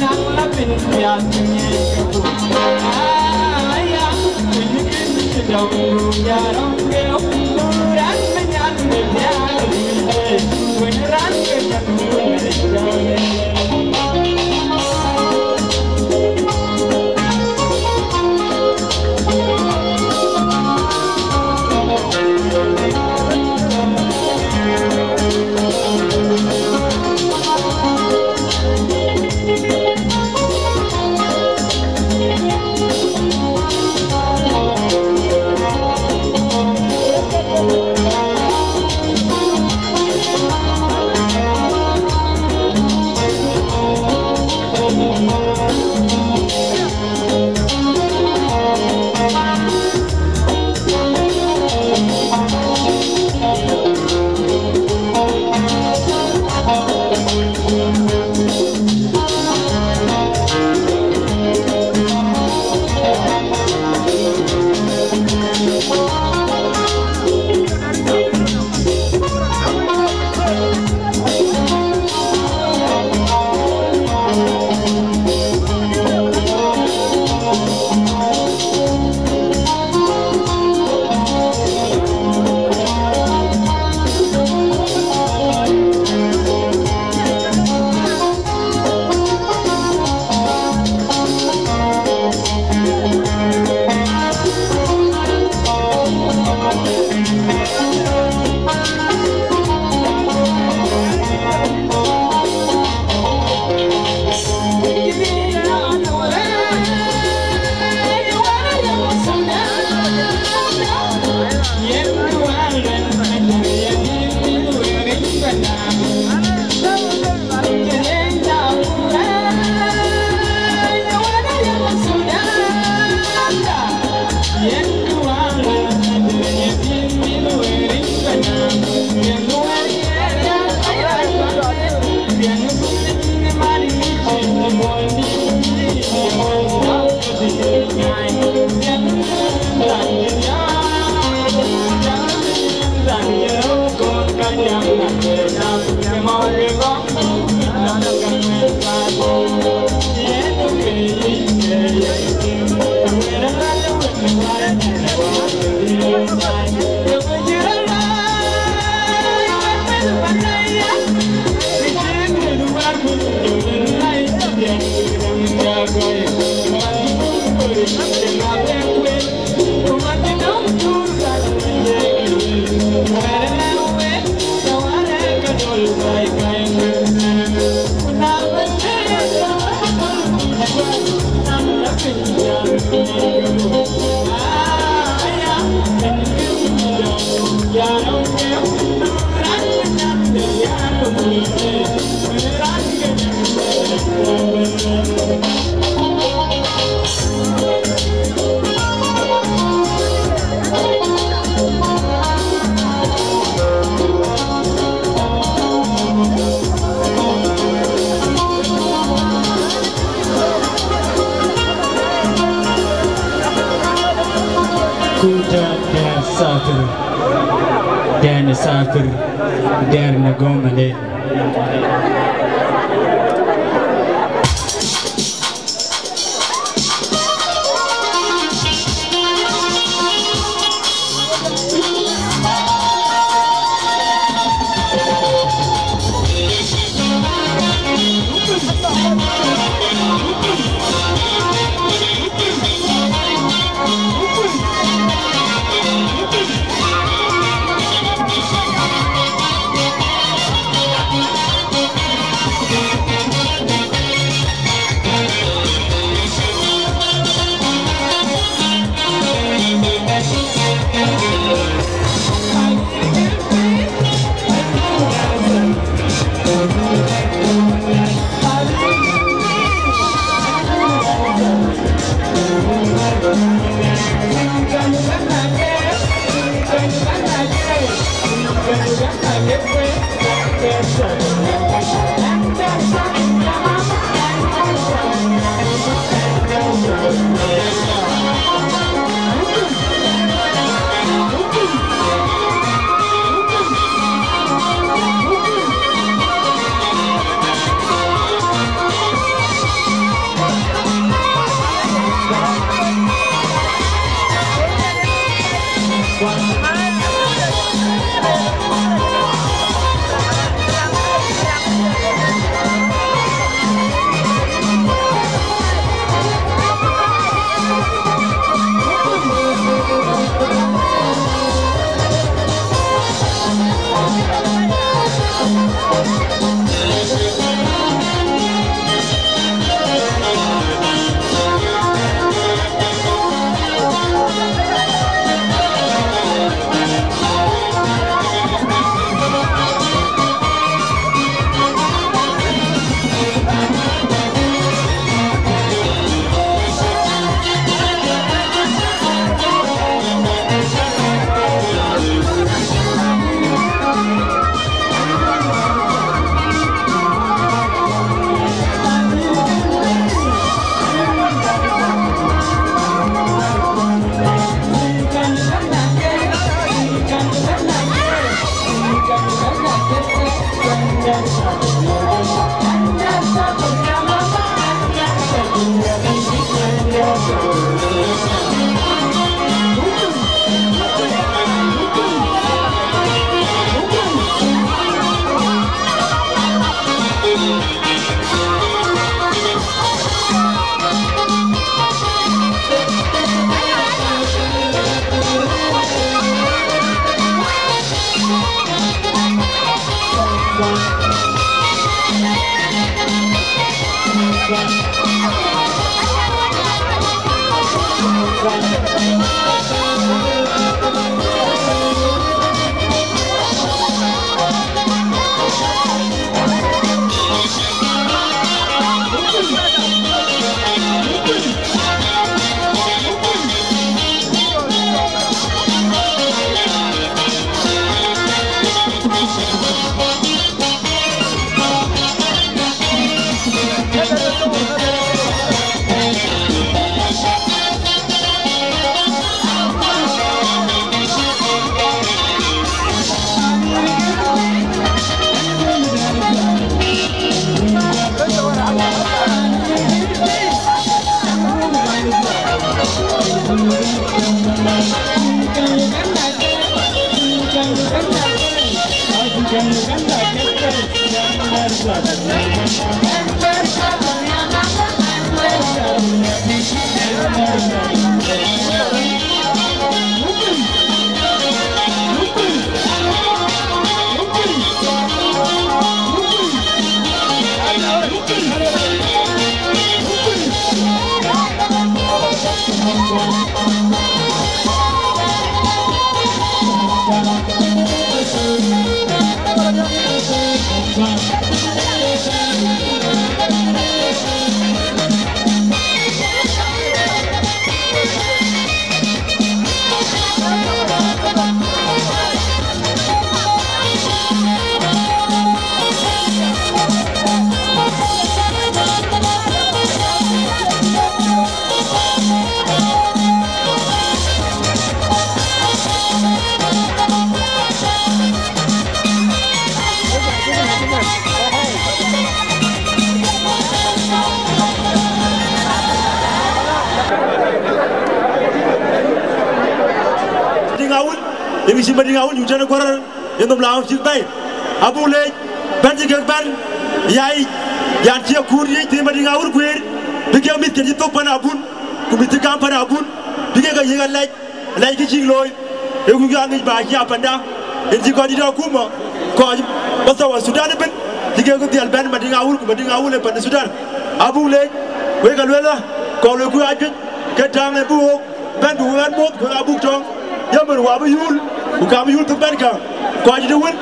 Nanla benim yâdımı yıkıldı Aya Beni kendisi davru yaram Ve okunduran ben yandım yâdımı Beni randı yandım yâdımı کوتە ساتر دیانە ساتر دیارنەگۆمەلێ. One. Imi simba dingawul yu jana kwarar yendom lawo ci bay. Abu le ban ci gak ban yaay yan ci kur yi timba dingawul kwer. Bige mit ke ci tok pan abun, ku mit kam pan abun. Bige ga yiga laj, laj ki ci loy. E ku ga ngi ba ci apanda. En ci ko di do kuma. Ko basta wa Sudan ben. Ukamiyyuun tubbeen kan kwaajduwwin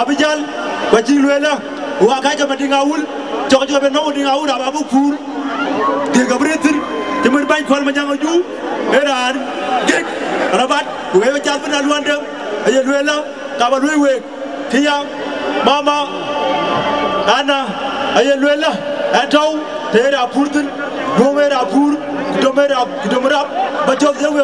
Abijaal wajjin luweela waaqaa qaba dingaawul coqa coqa bennoo dingaawul abaabuu fuur deegabriitin timir bañ kolma jangaju edaan gig rabat wee wajaal fina luwande ayo luweela qaba luwe week tiya mama ana ayo luweela atau teera puurtin doomeera puur kudomeera kudomeraap bajoof zewe